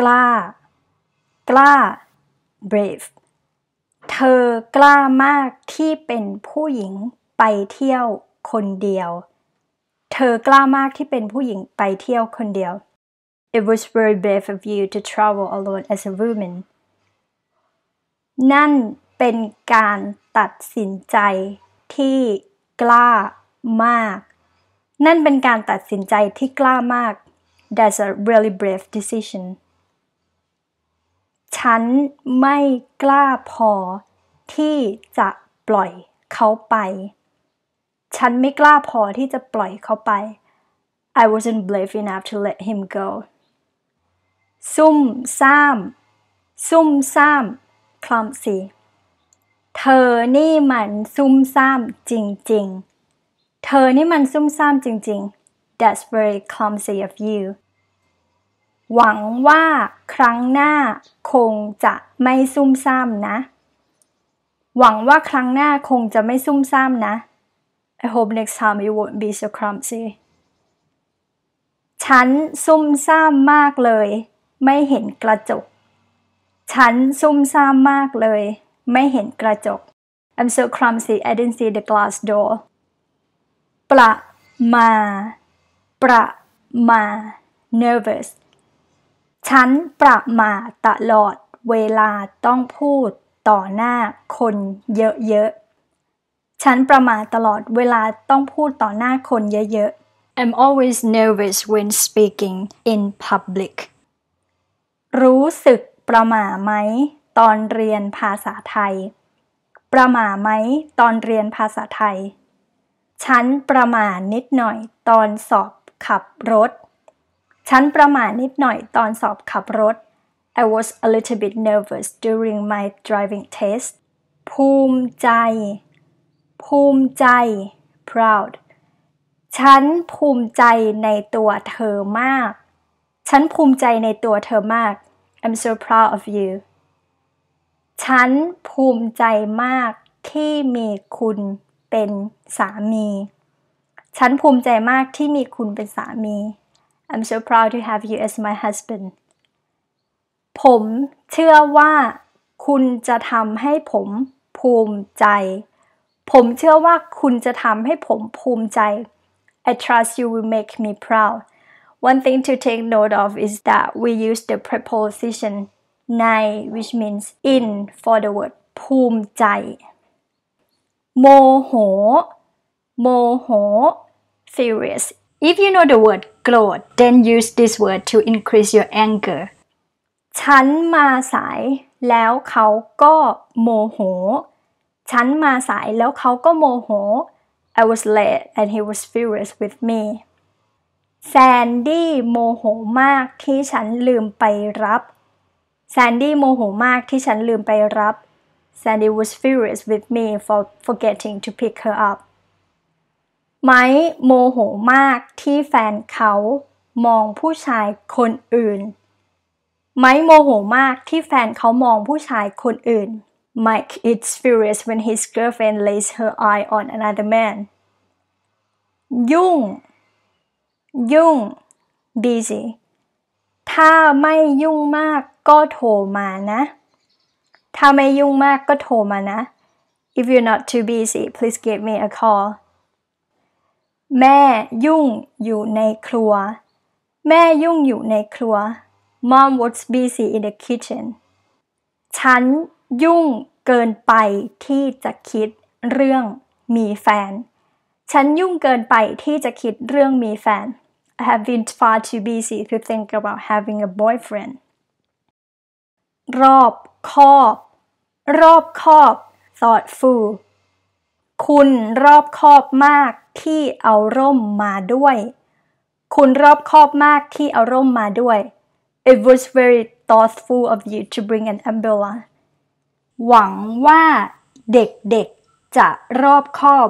กล้า กล้า brave เธอกล้ามากที่เป็นผู้หญิงไปเที่ยวคนเดียว เธอกล้ามากที่เป็นผู้หญิงไปเที่ยวคนเดียว It was very brave of you to travel alone as a woman นั่นเป็นการตัดสินใจที่กล้ามาก นั่นเป็นการตัดสินใจที่กล้ามาก That's a really brave decision ฉันไม่กล้าพอที่จะปล่อยเขาไป ฉันไม่กล้าพอที่จะปล่อยเขาไป I wasn't brave enough to let him go ซุ่มซ่าม ซุ่มซ่าม clumsy เธอนี่มันซุ่มซ่ามจริง ๆ เธอนี่มันซุ่มซ่ามจริง ๆ That's very clumsy of you หวังว่าครั้งหน้าคงจะไม่ซุ่มซ่ามนะ หวังว่าครั้งหน้าคงจะไม่ซุ่มซ่ามนะ I hope next time you won't be so clumsy ฉันซุ่มซ่ามมากเลย ไม่เห็นกระจก ฉันซุ่มซ่ามมากเลย ไม่เห็นกระจก I'm so clumsy I didn't see the glass door ประมา ประมา nervous ฉันประมาตลอดเวลาต้องพูดต่อหน้าคนเยอะๆ ฉันประมาตลอดเวลาต้องพูดต่อหน้าคนเยอะๆ I'm always nervous when speaking in public รู้สึกประมาไหมตอนเรียนภาษาไทย ประมาไหมตอนเรียนภาษาไทย ฉันประมานิดหน่อยตอนสอบขับรถ ฉันประมาทนิดหน่อยตอนสอบขับรถ I was a little bit nervous during my driving test ภูมิใจ ภูมิใจ proud ฉันภูมิใจในตัวเธอมาก ฉันภูมิใจในตัวเธอมาก I'm so proud of you ฉันภูมิใจมากที่มีคุณเป็นสามี ฉันภูมิใจมากที่มีคุณเป็นสามี I'm so proud to have you as my husband ผมเชื่อว่าคุณจะทำให้ผมภูมิใจ ผมเชื่อว่าคุณจะทำให้ผมภูมิใจ I trust you will make me proud One thing to take note of is that we use the preposition ใน which means in for the word ภูมิใจ โมโห โมโห furious If you know the word โกรธ then use this word to increase your anger ฉันมาสายแล้วเขาก็โมโห ฉันมาสายแล้วเขาก็โมโห I was late and he was furious with me แซนดี้โมโหมากที่ฉันลืมไปรับ แซนดี้โมโหมากที่ฉันลืมไปรับ Sandy was furious with me for forgetting to pick her up ไม้โมโหมากที่แฟนเขามองผู้ชายคนอื่น ไม้โมโหมากที่แฟนเขามองผู้ชายคนอื่น Mike is furious when his girlfriend lays her eye on another man ยุ่ง ยุ่ง busy ถ้าไม่ยุ่งมากก็โทรมานะ ถ้าไม่ยุ่งมากก็โทรมานะ If you're not too busy please give me a call แม่ยุ่งอยู่ในครัว แม่ยุ่งอยู่ในครัว Mom was busy in the kitchen ฉันยุ่งเกินไปที่จะคิดเรื่องมีแฟน ฉันยุ่งเกินไปที่จะคิดเรื่องมีแฟน I have been far too busy to think about having a boyfriend รอบคอบ รอบคอบ thoughtful คุณรอบคอบมากที่เอาร่มมาด้วย คุณรอบคอบมากที่เอาร่มมาด้วย It was very thoughtful of you to bring an umbrella หวังว่าเด็กๆจะรอบคอบ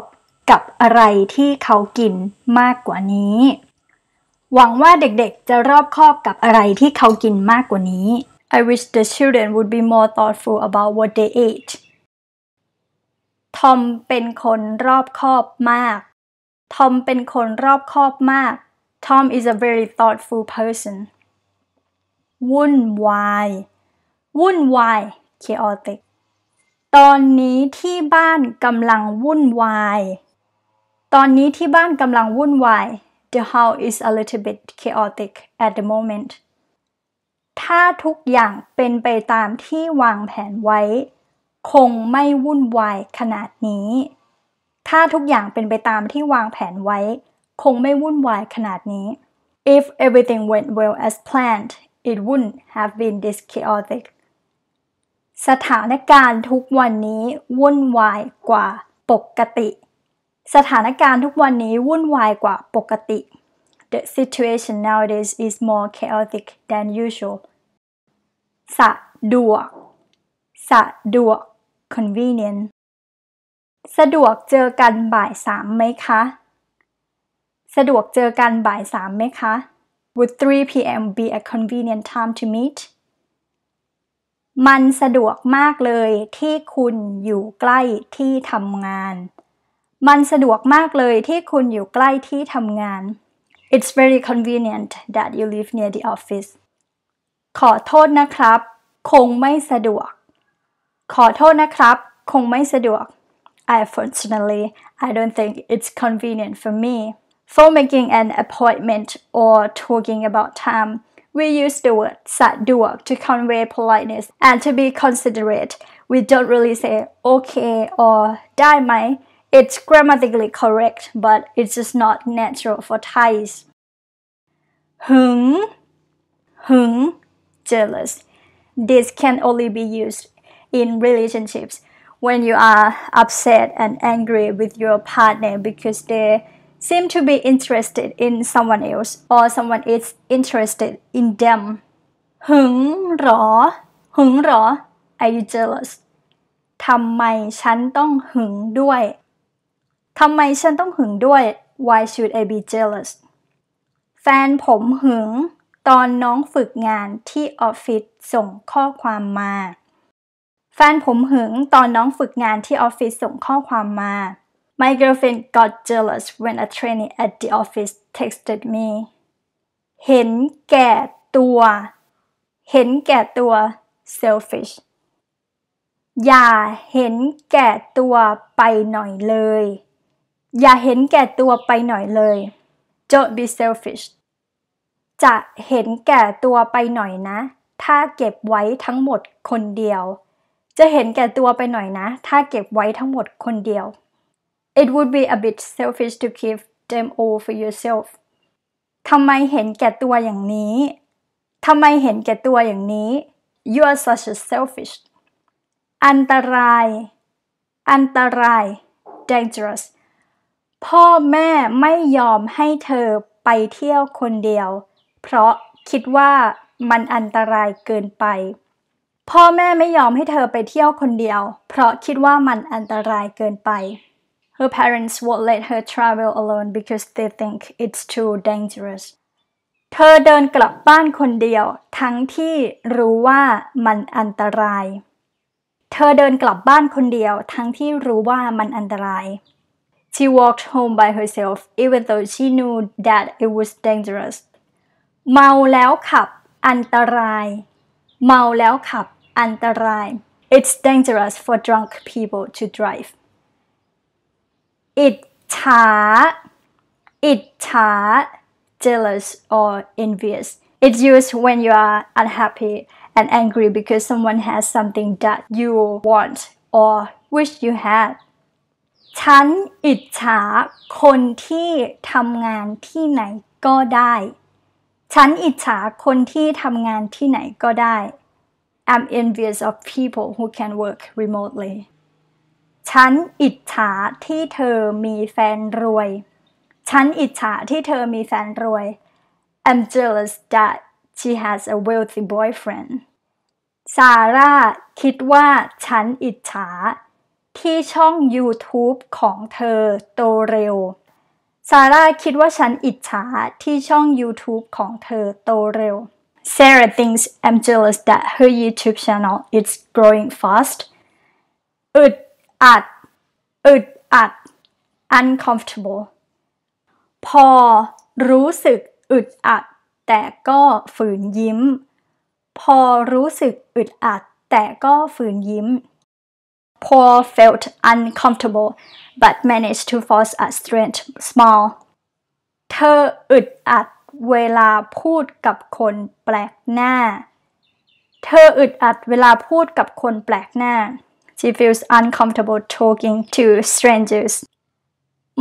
กับอะไรที่เขากินมากกว่านี้ หวังว่าเด็กๆจะรอบคอบกับอะไรที่เขากินมากกว่านี้ I wish the children would be more thoughtful about what they ate ทอมเป็นคนรอบคอบมาก ทอมเป็นคนรอบคอบมาก Tom is a very thoughtful person วุ่นวาย วุ่นวาย chaotic ตอนนี้ที่บ้านกำลังวุ่นวาย ตอนนี้ที่บ้านกำลังวุ่นวาย The house is a little bit chaotic at the moment ถ้าทุกอย่างเป็นไปตามที่วางแผนไว้ คงไม่วุ่นวายขนาดนี้ ถ้าทุกอย่างเป็นไปตามที่วางแผนไว้ คงไม่วุ่นวายขนาดนี้ If everything went well as planned it wouldn't have been this chaotic สถานการณ์ทุกวันนี้วุ่นวายกว่าปกติ สถานการณ์ทุกวันนี้วุ่นวายกว่าปกติ The situation nowadays is more chaotic than usual สะดวก สะดวก convenient สะดวกเจอกันบ่ายสามไหมคะ สะดวกเจอกันบ่ายสามไหมคะ Would 3 p.m. be a convenient time to meet มันสะดวกมากเลยที่คุณอยู่ใกล้ที่ทำงาน มันสะดวกมากเลยที่คุณอยู่ใกล้ที่ทำงาน It's very convenient that you live near the office ขอโทษนะครับ คงไม่สะดวก ขอโทษนะครับ คงไม่สะดวก Unfortunately I don't think it's convenient for me for making an appointment or talking about time we use the word สะดวก to convey politeness and to be considerate we don't really say okay or ได้ไหม it's grammatically correct but it's just not natural for Thais หึงหึง jealous this can only be used in relationships when you are upset and angry with your partner because they seem to be interested in someone else or someone is interested in them หึงหรอ หึงหรอ Are you jealous ทำไมฉันต้องหึงด้วยทำไมฉันต้องหึงด้วย Why should I be jealous แฟนผมหึงตอนน้องฝึกงานที่ออฟฟิศส่งข้อความมา แฟนผมหึงตอนน้องฝึกงานที่ออฟฟิศส่งข้อความมา My girlfriend got jealous when a trainee at the office texted me เห็นแก่ตัว เห็นแก่ตัว selfish อย่าเห็นแก่ตัวไปหน่อยเลย อย่าเห็นแก่ตัวไปหน่อยเลย Don't be selfish จะเห็นแก่ตัวไปหน่อยนะ ถ้าเก็บไว้ทั้งหมดคนเดียว จะเห็นแก่ตัวไปหน่อยนะ ถ้าเก็บไว้ทั้งหมดคนเดียว It would be a bit selfish to keep them all for yourself ทำไมเห็นแก่ตัวอย่างนี้ ทำไมเห็นแก่ตัวอย่างนี้ You are such a selfish อันตราย อันตราย dangerous พ่อแม่ไม่ยอมให้เธอไปเที่ยวคนเดียว เพราะคิดว่ามันอันตรายเกินไป พ่อแม่ไม่ยอมให้เธอไปเที่ยวคนเดียว เพราะคิดว่ามันอันตรายเกินไป Her parents won't let her travel alone because they think it's too dangerous เธอเดินกลับบ้านคนเดียว ทั้งที่รู้ว่ามันอันตราย เธอเดินกลับบ้านคนเดียว ทั้งที่รู้ว่ามันอันตราย She walked home by herself even though she knew that it was dangerous เมาแล้วขับ อันตราย เมาแล้วขับ อันตราย It's dangerous for drunk people to drive อิจฉา อิจฉา jealous or envious It's used when you are unhappy and angry because someone has something that you want or wish you had ฉันอิจฉาคนที่ทำงานที่ไหนก็ได้ ฉันอิจฉาคนที่ทำงานที่ไหนก็ได้ I'm envious of people who can work remotely ฉันอิจฉาที่เธอมีแฟนรวย ฉันอิจฉาที่เธอมีแฟนรวย I'm jealous that she has a wealthy boyfriend ซาร่าคิดว่าฉันอิจฉา ที่ช่อง YouTube ของเธอโตเร็ว ซาร่าคิดว่าฉันอิจฉาที่ช่อง YouTube ของเธอโตเร็ว Sarah thinks I'm jealous that her YouTube channel is growing fast อึดอัด อึดอัด uncomfortable พอรู้สึกอึดอัด แต่ก็ฝืนยิ้ม พอรู้สึกอึดอัด แต่ก็ฝืนยิ้ม Paul felt uncomfortable but managed to force a strange smile เธออึดอัด เวลาพูดกับคนแปลกหน้า เธออึดอัดเวลาพูดกับคนแปลกหน้า She feels uncomfortable talking to strangers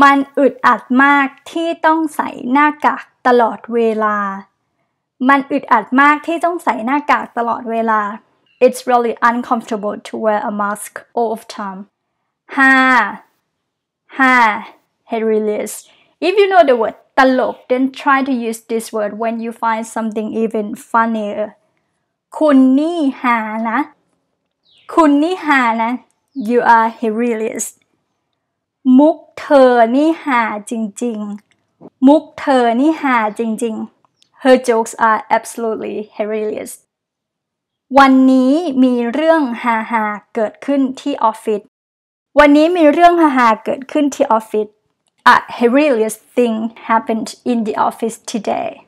มันอึดอัดมากที่ต้องใส่หน้ากากตลอดเวลา มันอึดอัดมากที่ต้องใส่หน้ากากตลอดเวลา It's really uncomfortable to wear a mask all of time 5 5 hilarious If you know the word ตลก then try to use this word when you find something even funnier คุณนี่หานะ คุณนี่หานะ you are hilarious มุกเธอนี่หาจริง ๆ มุกเธอนี่หาจริง ๆ Her jokes are absolutely hilarious วันนี้มีเรื่องฮาฮาเกิดขึ้นที่ออฟฟิศ วันนี้มีเรื่องฮาฮาเกิดขึ้นที่ออฟฟิศ A hilarious thing happened in the office today